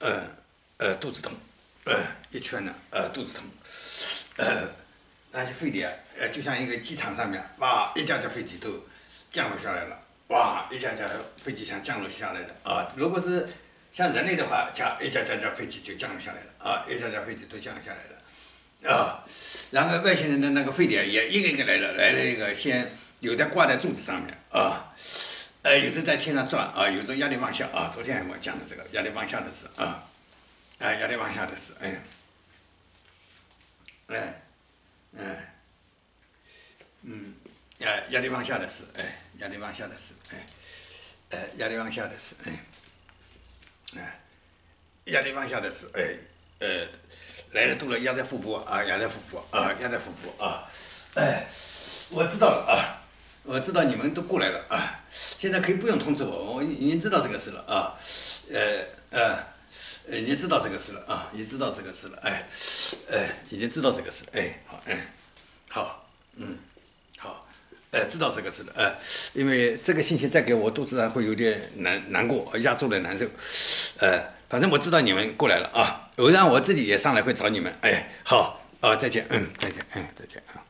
呃呃肚子痛，呃一圈呢？呃肚子痛，呃那些飞碟呃就像一个机场上面哇。一架架飞机都降落下来了，哇。一架架飞机像降落下来的啊，如果是像人类的话，架一架架架飞机就降落下来了。啊，一架架飞机都降落下来了。啊，然后外星人的那个飞碟也一个一个来了，来了一个先有的挂在柱子上面。啊。呃，有的在天上转啊，有的压力往下啊。昨天我讲的这个压力往下的事啊，哎，压力往下的事，哎，哎，嗯，哎，压力往下的事，哎，压力往下的事，哎，哎，压力往下的事，哎，哎，压力往下的事，哎，呃，来了多了压在腹部啊，压在腹部啊，压在腹部啊，哎，我知道了啊。我知道你们都过来了啊，现在可以不用通知我，我已经知道这个事了啊，呃呃，呃，你知道这个事了啊，你知道这个事了，哎，哎，已经知道这个事，哎，好，哎，好，嗯，好，哎，知道这个事了，哎，因为这个信息再给我，肚子上会有点难难过，压住了难受，呃，反正我知道你们过来了啊，我让我自己也上来会找你们，哎，好，啊，再见，嗯，再见，嗯，再见啊。